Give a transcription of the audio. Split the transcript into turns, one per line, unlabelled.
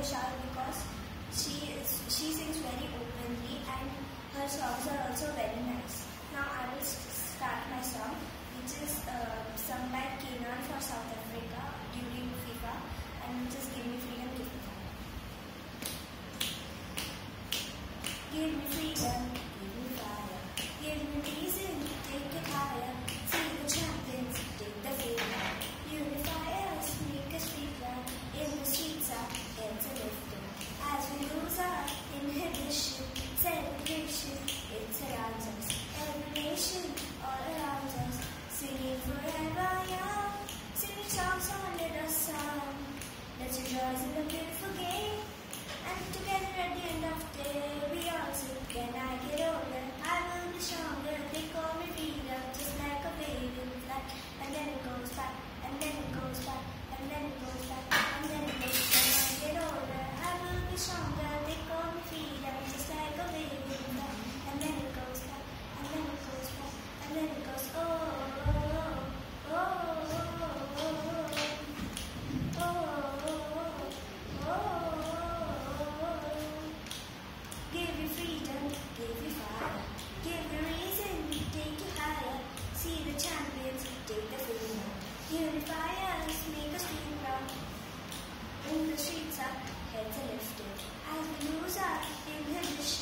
Vishal because she is she sings very openly and her songs are also very nice. Now I will start my song which is uh, sung by K'naan for South Africa during FIFA and which is Give Me Freedom, Give Me Freedom. Give me freedom. Just looking for game and our heads are lifted. As lose our inhibition,